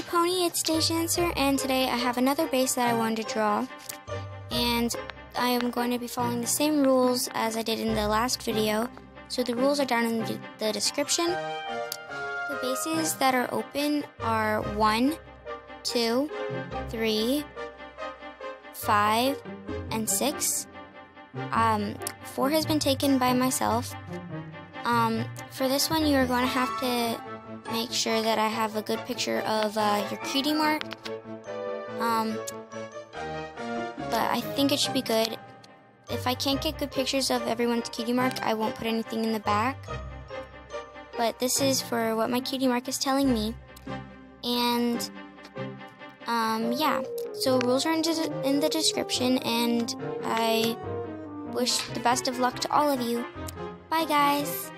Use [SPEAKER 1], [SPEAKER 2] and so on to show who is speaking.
[SPEAKER 1] it's Dancer, and today I have another base that I wanted to draw. And I am going to be following the same rules as I did in the last video. So the rules are down in the description. The bases that are open are 1, 2, 3, 5, and 6. Um, 4 has been taken by myself. Um, for this one, you are going to have to make sure that I have a good picture of uh, your cutie mark. Um, but I think it should be good. If I can't get good pictures of everyone's cutie mark, I won't put anything in the back. But this is for what my cutie mark is telling me. And, um, yeah. So rules are in, in the description, and I wish the best of luck to all of you. Bye, guys.